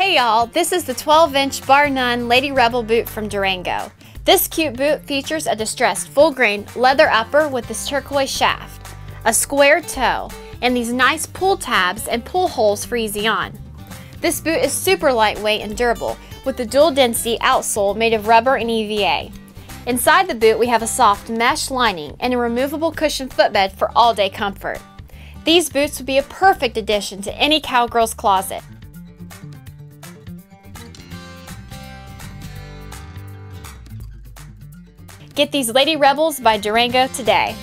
Hey y'all, this is the 12 inch bar none Lady Rebel boot from Durango. This cute boot features a distressed full grain leather upper with this turquoise shaft, a square toe, and these nice pull tabs and pull holes for easy on. This boot is super lightweight and durable with the dual density outsole made of rubber and EVA. Inside the boot we have a soft mesh lining and a removable cushion footbed for all day comfort. These boots would be a perfect addition to any cowgirl's closet. Get these Lady Rebels by Durango today.